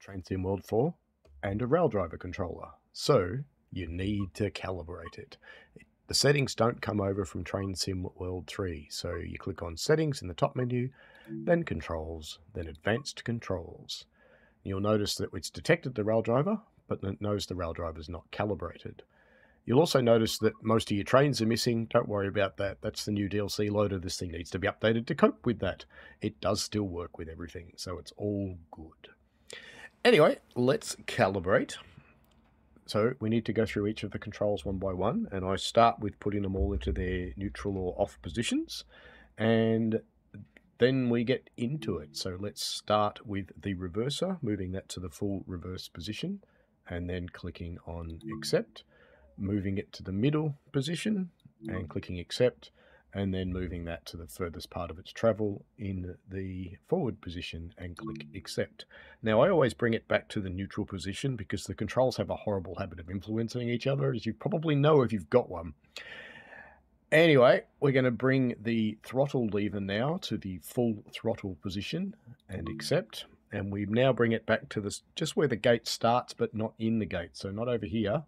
Train Sim World 4, and a Raildriver controller. So you need to calibrate it. The settings don't come over from Train Sim World 3, so you click on Settings in the top menu, then Controls, then Advanced Controls. You'll notice that it's detected the Raildriver, but it knows the rail driver is not calibrated. You'll also notice that most of your trains are missing. Don't worry about that. That's the new DLC loader. This thing needs to be updated to cope with that. It does still work with everything, so it's all good. Anyway, let's calibrate. So we need to go through each of the controls one by one, and I start with putting them all into their neutral or off positions, and then we get into it. So let's start with the reverser, moving that to the full reverse position, and then clicking on accept moving it to the middle position and clicking accept and then moving that to the furthest part of its travel in the forward position and click mm. accept. Now I always bring it back to the neutral position because the controls have a horrible habit of influencing each other as you probably know if you've got one. Anyway, we're going to bring the throttle lever now to the full throttle position and mm. accept. And we now bring it back to this just where the gate starts but not in the gate. So not over here,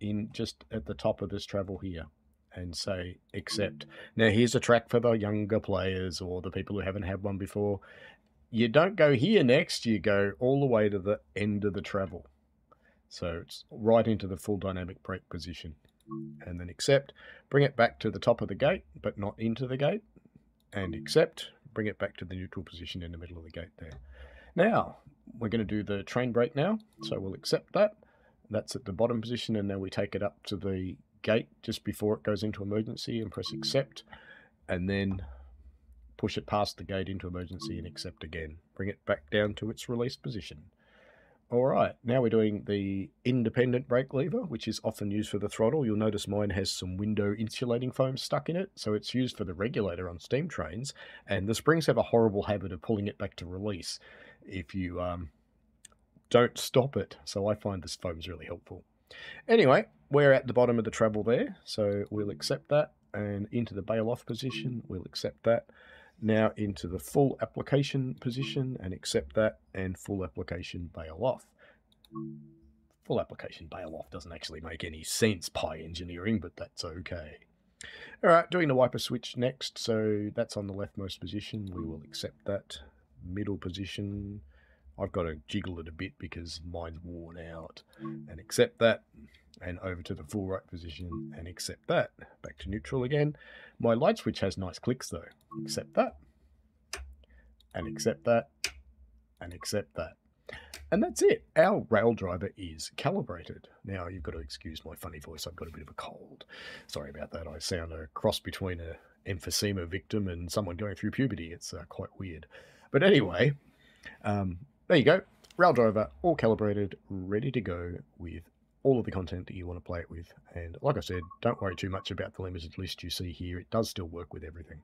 in just at the top of this travel here and say accept. Mm. Now here's a track for the younger players or the people who haven't had one before. You don't go here next, you go all the way to the end of the travel. So it's right into the full dynamic brake position. And then accept, bring it back to the top of the gate, but not into the gate. And accept, bring it back to the neutral position in the middle of the gate there. Now, we're going to do the train brake now. So we'll accept that. That's at the bottom position, and then we take it up to the gate just before it goes into emergency and press accept, and then push it past the gate into emergency and accept again. Bring it back down to its release position. All right, now we're doing the independent brake lever, which is often used for the throttle. You'll notice mine has some window insulating foam stuck in it, so it's used for the regulator on steam trains, and the springs have a horrible habit of pulling it back to release if you um, don't stop it. So I find this foam's really helpful. Anyway, we're at the bottom of the travel there, so we'll accept that. And into the bail off position, we'll accept that. Now into the full application position and accept that, and full application bail off. Full application bail off doesn't actually make any sense, Pi engineering, but that's okay. All right, doing the wiper switch next. So that's on the leftmost position. We will accept that. Middle position, I've got to jiggle it a bit because mine's worn out and accept that and over to the full right position and accept that. Back to neutral again. My light switch has nice clicks though. Accept that and accept that and accept that. And that's it. Our Raildriver is calibrated. Now you've got to excuse my funny voice. I've got a bit of a cold. Sorry about that. I sound a cross between a emphysema victim and someone going through puberty. It's uh, quite weird. But anyway, um, there you go. Raildriver, all calibrated, ready to go with all of the content that you want to play it with. And like I said, don't worry too much about the limited list you see here. It does still work with everything.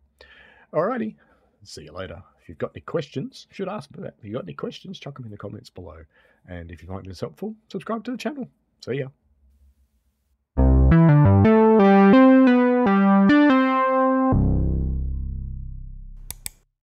Alrighty, see you later. If you've got any questions, should ask for that. If you've got any questions, chuck them in the comments below. And if you find this helpful, subscribe to the channel. See ya.